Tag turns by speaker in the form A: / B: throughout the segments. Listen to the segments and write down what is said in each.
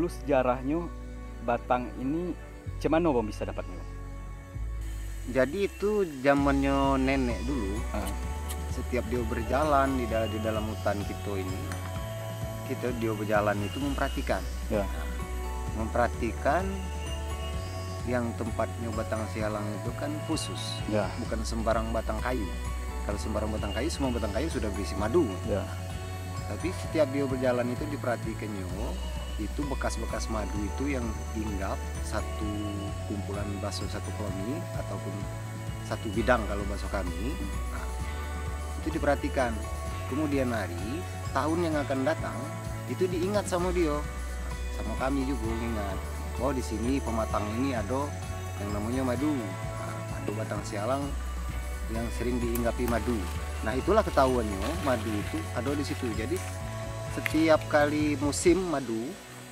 A: dulu sejarahnya batang ini cemano bang bisa dapatnya
B: Jadi itu zamannya nenek dulu,
A: Ah.
B: setiap dia berjalan di dalam, di dalam hutan kita ini, kita dia berjalan itu memperhatikan.
A: Ya.
B: Memperhatikan yang tempatnya batang sialang itu kan khusus,
A: ya
B: bukan sembarang batang kayu. Kalau sembarang batang kayu, semua batang kayu sudah berisi madu.
A: ya
B: Tapi setiap dia berjalan itu diperhatikannya, itu bekas-bekas madu itu yang tinggal satu kumpulan bakso satu koloni ataupun satu bidang kalau bakso kami. Nah, itu diperhatikan. Kemudian hari tahun yang akan datang itu diingat sama dia, sama kami juga ingat. Oh di sini pematang ini ada yang namanya madu, nah, madu batang sialang yang sering diinggapi madu. Nah itulah ketahuannya madu itu ada di situ. Jadi setiap kali musim madu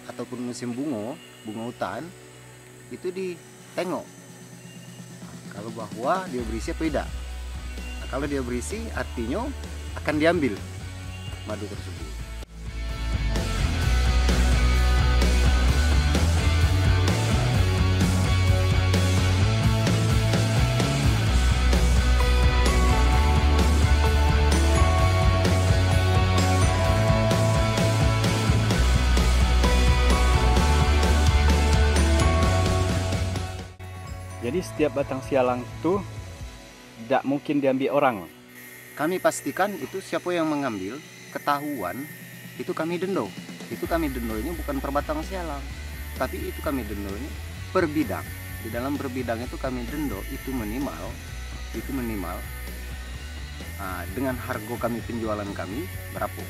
B: ataupun musim bunga, bunga hutan itu ditengok. Kalau bahwa dia berisi apa tidak. Nah, kalau dia berisi artinya akan diambil madu tersebut.
A: Jadi setiap batang sialang tuh tidak mungkin diambil orang
B: Kami pastikan itu siapa yang mengambil ketahuan itu kami dendo. Itu kami dendo ini bukan per batang sialang, tapi itu kami dendo ini per bidang. Di dalam per bidang itu kami dendo itu minimal itu minimal ah, dengan harga kami penjualan kami berapa?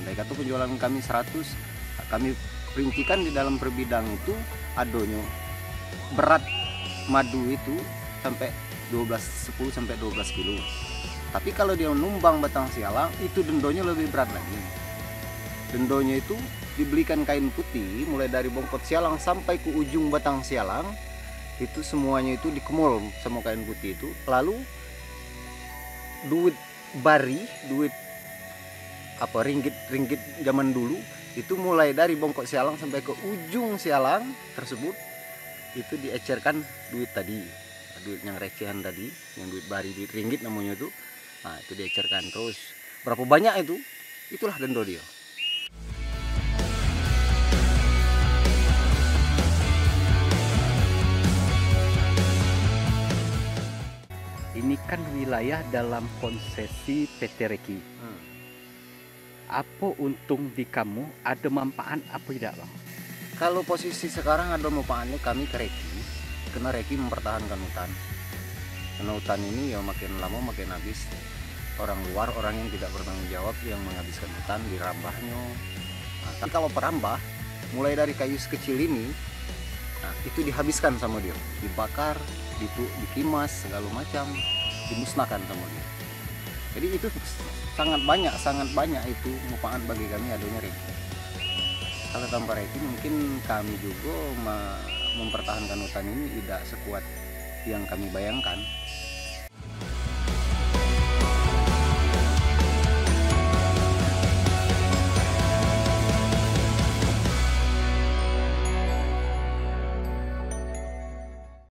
B: Andai kata penjualan kami 100, ah, kami rincikan di dalam per bidang itu adonyo berat madu itu sampai 12 10 sampai 12 kilo. Tapi kalau dia numbang batang sialang itu dendonya lebih berat lagi. Dendonya itu dibelikan kain putih mulai dari bongkot sialang sampai ke ujung batang sialang itu semuanya itu dikemul sama kain putih itu. Lalu duit bari, duit apa ringgit ringgit zaman dulu itu mulai dari bongkot sialang sampai ke ujung sialang tersebut itu diecerkan duit tadi duit yang recehan tadi yang duit bari duit ringgit namanya itu. Nah itu diecerkan terus. Berapa banyak itu? Itulah dendo dia.
A: Ini kan wilayah dalam konsesi PT Reki. Apa untung di kamu? Ada manfaat apa tidak bang
B: kalau posisi sekarang ada manfaatnya kami ke Reki. Karena Reki mempertahankan hutan. Karena hutan ini ya makin lama makin habis. Orang luar orang yang tidak bertanggung jawab yang menghabiskan hutan dirambahnya nah, tapi kalau perambah mulai dari kayu sekecil ini nah, itu dihabiskan sama dia. Dibakar ditu, dikimas segala macam. Dimusnahkan sama dia. Jadi itu sangat banyak sangat banyak itu manfaat bagi kami adanya Reki kalau tanpa Reki mungkin kami juga me- mempertahankan hutan ini tidak sekuat yang kami bayangkan